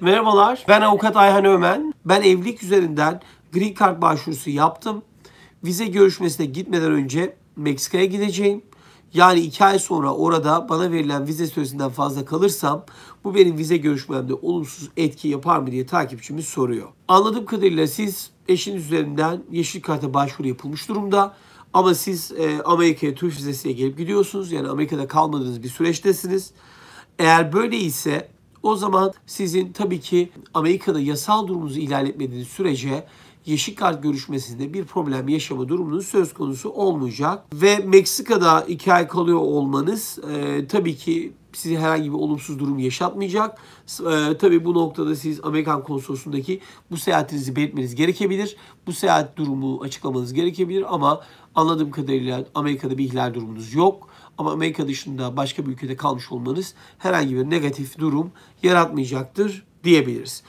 Merhabalar, ben avukat Ayhan Ömen. Ben evlilik üzerinden Green Card başvurusu yaptım. Vize görüşmesine gitmeden önce Meksika'ya gideceğim. Yani iki ay sonra orada bana verilen vize süresinden fazla kalırsam bu benim vize görüşmemde olumsuz etki yapar mı diye takipçimiz soruyor. Anladığım kadarıyla siz eşiniz üzerinden yeşil karta başvuru yapılmış durumda. Ama siz e, Amerika'ya turist vizesiyle gelip gidiyorsunuz. Yani Amerika'da kalmadığınız bir süreçtesiniz. Eğer böyle ise o zaman sizin tabii ki Amerika'da yasal durumunuzu ihlal etmediğiniz sürece yeşil kart görüşmesinde bir problem yaşama durumunuz söz konusu olmayacak. Ve Meksika'da iki ay kalıyor olmanız e, tabii ki size herhangi bir olumsuz durum yaşatmayacak. E, tabii bu noktada siz Amerikan konsolosluğundaki bu seyahatinizi belirtmeniz gerekebilir. Bu seyahat durumu açıklamanız gerekebilir ama anladığım kadarıyla Amerika'da bir ihlal durumunuz yok. Ama Amerika dışında başka bir ülkede kalmış olmanız herhangi bir negatif durum yaratmayacaktır diyebiliriz.